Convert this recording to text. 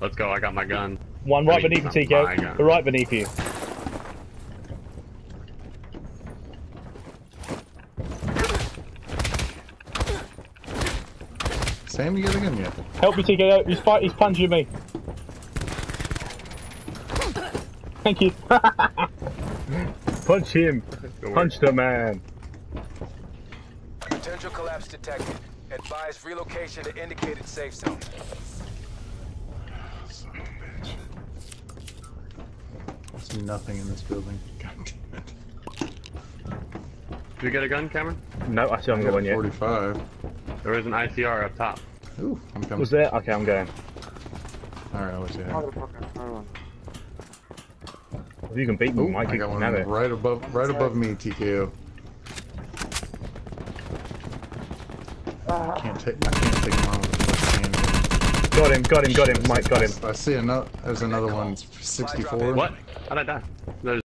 Let's go. I got my gun. One right I mean, beneath you, not my TK. gun. The right beneath you. Sam, you got a gun yet? Help me, TK. out. He's fight. He's punching me. Thank you. Punch him. Punch the man. Potential collapse detected. Advise relocation to indicated safe zone. There's nothing in this building. God damn it. Did you get a gun, Cameron? No, I still I haven't got got one yet. 45. There is an ICR up top. Ooh, I'm coming. Was there? Okay, I'm going. Alright, I'll let you have it. Motherfucker. If you can beat me, Ooh, Mike, I you got can one have it. right above, right above me, TKO. Ah. Can't take, I can't take him on with a fucking hand. Got him, got him, got him. Mike, got him. I see another, there's another one, 64. What? How'd I die? There's